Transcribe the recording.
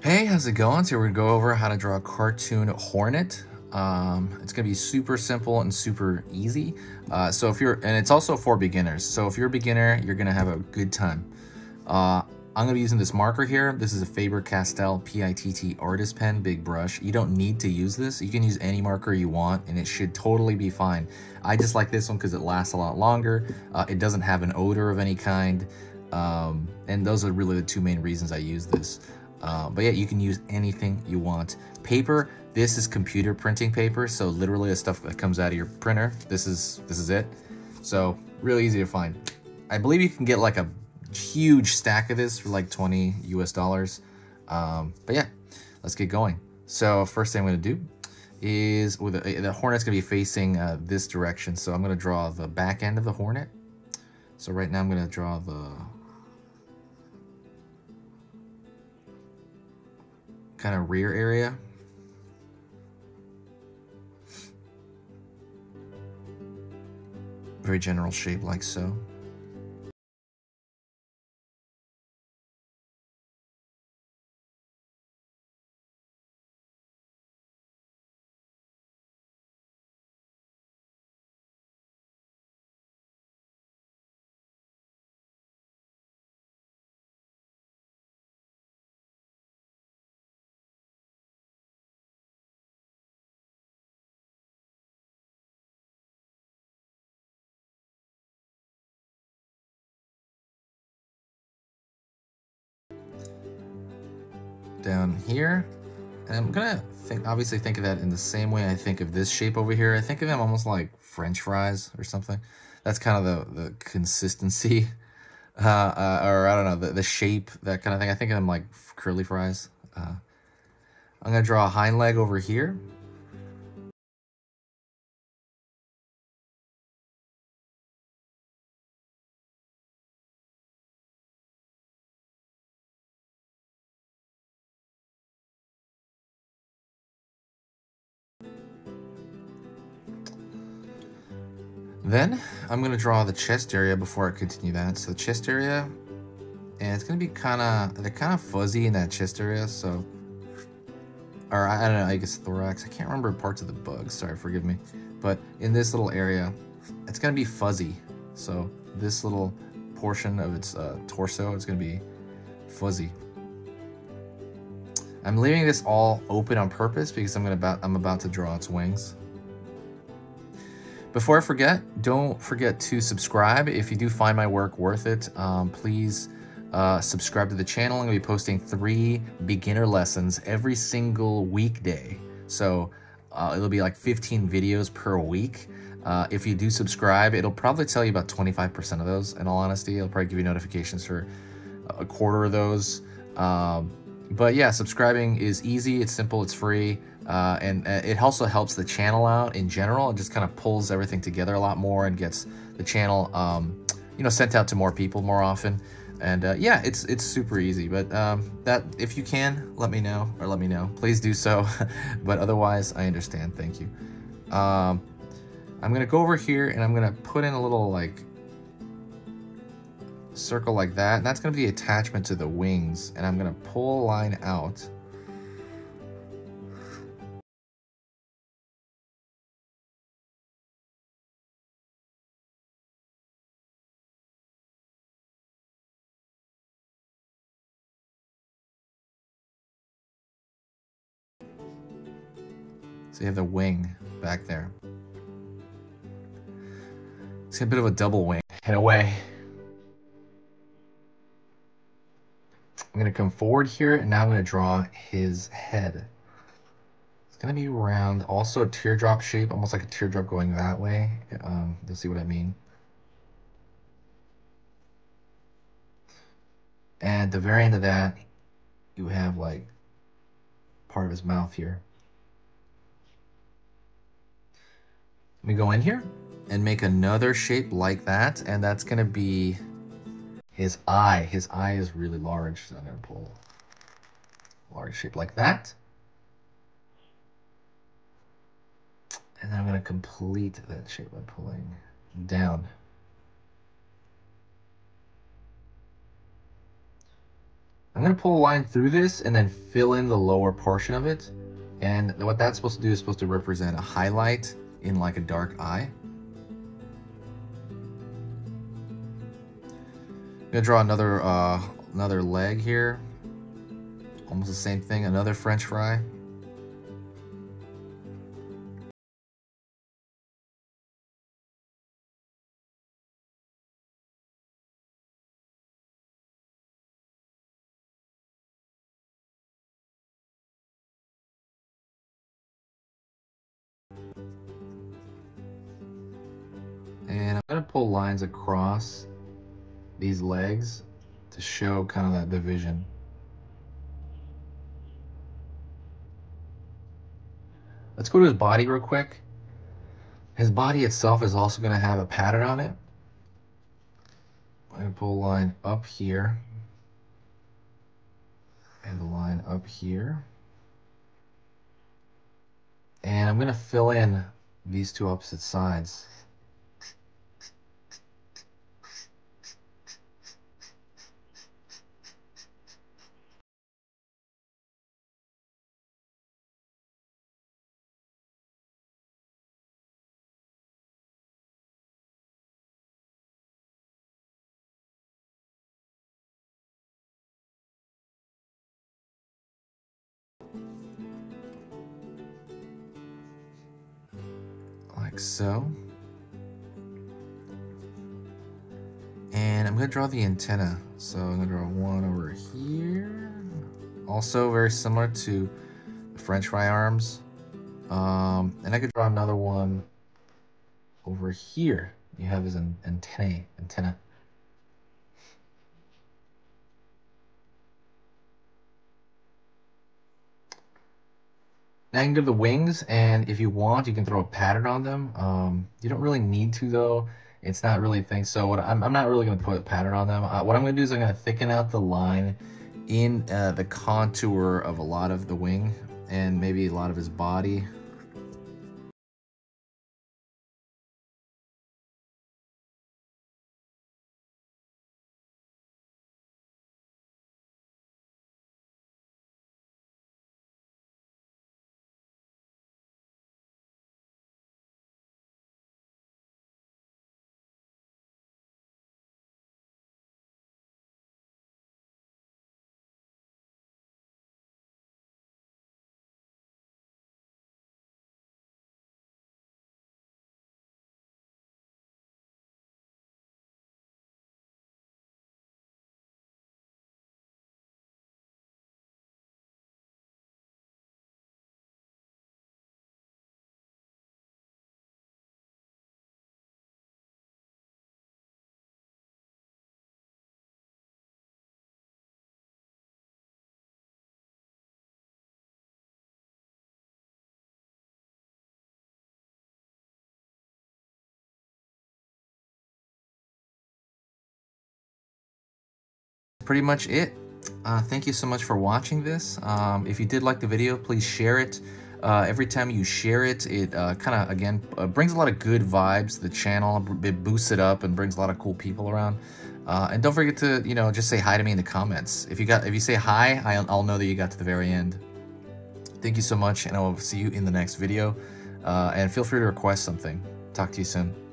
Hey, how's it going? So we're gonna go over how to draw a cartoon hornet. Um, it's gonna be super simple and super easy. Uh, so if you're, and it's also for beginners. So if you're a beginner, you're gonna have a good time. Uh, I'm gonna be using this marker here. This is a Faber-Castell PITT artist pen, big brush. You don't need to use this. You can use any marker you want and it should totally be fine. I just like this one because it lasts a lot longer. Uh, it doesn't have an odor of any kind. Um, and those are really the two main reasons I use this. Uh, but yeah, you can use anything you want. Paper, this is computer printing paper. So literally the stuff that comes out of your printer, this is, this is it. So really easy to find. I believe you can get like a huge stack of this for like 20 US dollars. Um, but yeah, let's get going. So first thing I'm gonna do is with a, the hornet's gonna be facing uh, this direction. So I'm gonna draw the back end of the hornet. So right now I'm gonna draw the kind of rear area. Very general shape like so. Down here. And I'm gonna think, obviously think of that in the same way I think of this shape over here. I think of them almost like French fries or something. That's kind of the, the consistency, uh, uh, or I don't know, the, the shape, that kind of thing. I think of them like curly fries. Uh, I'm gonna draw a hind leg over here. Then I'm gonna draw the chest area before I continue that. So the chest area, and it's gonna be kind of, they're kind of fuzzy in that chest area, so, or I, I, don't know, I guess thorax, I can't remember parts of the bug, sorry, forgive me. But in this little area, it's gonna be fuzzy. So this little portion of its uh, torso is gonna be fuzzy. I'm leaving this all open on purpose because I'm gonna about I'm about to draw its wings. Before I forget, don't forget to subscribe. If you do find my work worth it, um, please uh, subscribe to the channel. I'm going to be posting three beginner lessons every single weekday. So uh, it'll be like 15 videos per week. Uh, if you do subscribe, it'll probably tell you about 25% of those, in all honesty. It'll probably give you notifications for a quarter of those. Um, but yeah, subscribing is easy, it's simple, it's free. Uh, and uh, it also helps the channel out in general. It just kind of pulls everything together a lot more and gets the channel, um, you know, sent out to more people more often. And uh, yeah, it's it's super easy. But um, that if you can, let me know or let me know. Please do so. but otherwise, I understand. Thank you. Um, I'm gonna go over here and I'm gonna put in a little like circle like that. And that's gonna be the attachment to the wings. And I'm gonna pull a line out So you have the wing back there. It's a bit of a double wing in a way. I'm gonna come forward here and now I'm gonna draw his head. It's gonna be round, also a teardrop shape, almost like a teardrop going that way. Um, you'll see what I mean. And the very end of that, you have like part of his mouth here. Me go in here and make another shape like that. And that's going to be his eye. His eye is really large. So I'm to pull a large shape like that. And then I'm to complete that shape by pulling down. I'm gonna pull a line through this and then fill in the lower portion of it. And what that's supposed to do is supposed to represent a highlight in like a dark eye. I'm gonna draw another uh, another leg here. Almost the same thing, another french fry. Pull lines across these legs to show kind of that division. Let's go to his body real quick. His body itself is also gonna have a pattern on it. I'm gonna pull a line up here and a line up here. And I'm gonna fill in these two opposite sides. Like so. And I'm gonna draw the antenna. So I'm gonna draw one over here. Also very similar to the French fry arms. Um, and I could draw another one over here. You have his an antennae, antenna. Now the wings, and if you want, you can throw a pattern on them. Um, you don't really need to, though. It's not really a thing. So what I'm, I'm not really going to put a pattern on them. Uh, what I'm going to do is I'm going to thicken out the line in uh, the contour of a lot of the wing and maybe a lot of his body. Pretty much it. Uh, thank you so much for watching this. Um, if you did like the video, please share it. Uh, every time you share it, it uh, kind of, again, uh, brings a lot of good vibes to the channel. It boosts it up and brings a lot of cool people around. Uh, and don't forget to, you know, just say hi to me in the comments. If you got, if you say hi, I'll, I'll know that you got to the very end. Thank you so much, and I will see you in the next video. Uh, and feel free to request something. Talk to you soon.